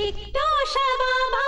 एक तो शबाब आया मौसम